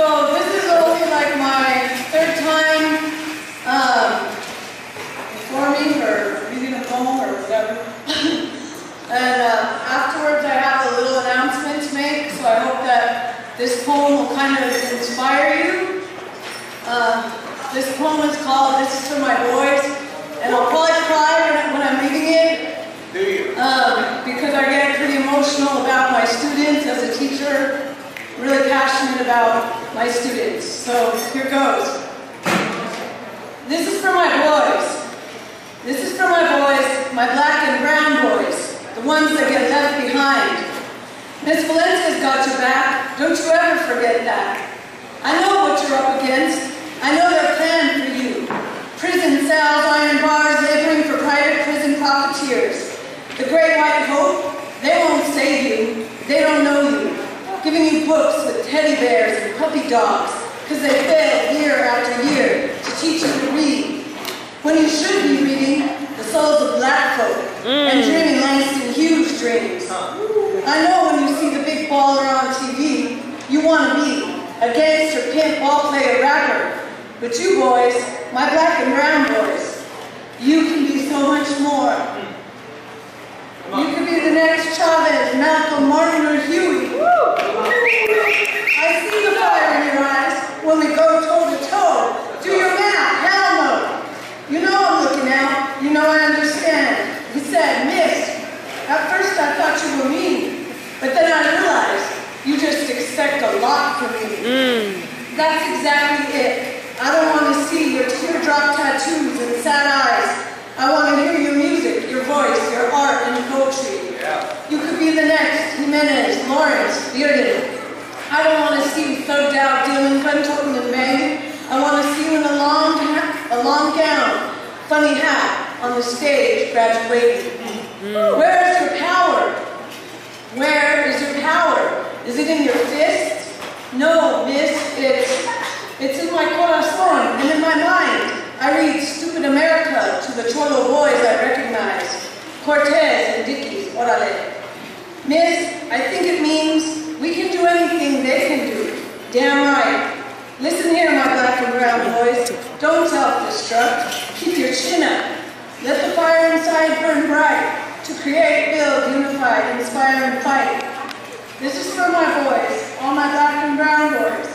So this is only like my third time um, performing or reading a poem or whatever. and uh, afterwards, I have a little announcement to make. So I hope that this poem will kind of inspire you. Uh, this poem is called "This Is for My Boys," and I'll probably cry when, I, when I'm reading it. Do you? Um, because I get pretty emotional about my students as a teacher, really passionate about my students. So here goes. This is for my boys. This is for my boys, my black and brown boys, the ones that get left behind. Miss Valencia's got your back. Don't you ever forget that. I know what you're up against. I know their plan for you. Prison cells, iron bars, laboring for private prison profiteers. The great white hope, they won't save you. They don't know you. Giving you books teddy bears and puppy dogs because they fail year after year to teach you to read. When you should be reading the souls of black folk and mm. dreaming Langston Hughes dreams. I know when you see the big baller on TV, you want to be a gangster, pimp, ball player, rapper. But you boys, my black and brown boys, you can be so much more. Hmm. You could be the next Chavez, Malcolm, Martin, or Huey. I see the fire in your eyes when we go toe to toe. Do your math, hell no. You know I'm looking out. You know I understand. He said, miss. At first I thought you were mean, but then I realized you just expect a lot from me. That's exactly it. I don't want to see your teardrop tattoos and sad eyes. I want to hear your music, your voice, your art, and poetry. Yeah. You could be the next Jimenez, Lawrence, Bearden. I don't want to see you thugged out, dealing toting and banging. I want to see you in a long, a long gown, funny hat, on the stage, graduating. Mm-hmm. Where is your power? Where is your power? Is it in your fist? No, miss, it's, it's in my corazon and in my mind. I read Stupid America to the Cholo boys I recognize. Cortez and Dickies, orale. Miss, I think it means we can do anything they can do. Damn right. Listen here, my black and brown boys. Don't self-destruct. Keep your chin up. Let the fire inside burn bright. To create, build, unify, inspire, and fight. This is for my boys, all my black and brown boys.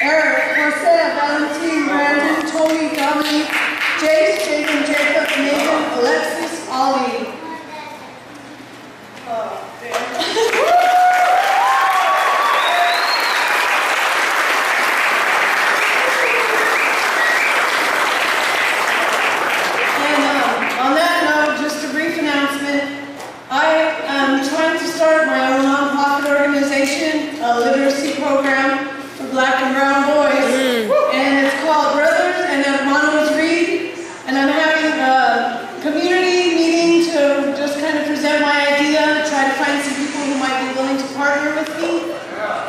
Eric, Jose, Valentin, Brandon, Tony, Dominique, Jace, Jacob, Jacob, Nathan, Alexis, Ollie. Oh, damn. And um, on that note, just a brief announcement. I am trying to start my own nonprofit organization, a literacy program for black and brown boys. And it's called Brothers and Hermanos Read. And I'm having a community meeting to just kind of present my idea, try to find some people who might be willing to partner with me.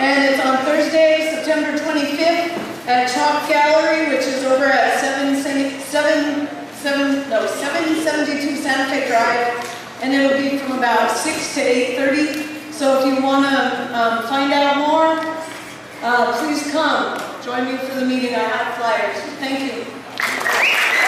And it's on Thursday, September 25th at CHAC Gallery, which is over at 7, 7, 7, no, 772 Santa Fe Drive. And it'll be from about 6 to 8.30. So if you want to um, find out more, uh, please come. Join me for the meeting. I have flyers. Thank you.